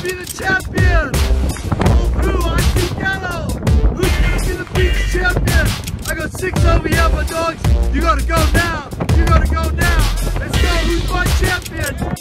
gonna be the champion? Whole blue, I see yellow. Who's gonna be the beach champion? I got six over here, my dogs. You gotta go now. You gotta go now. Let's go. Who's my champion?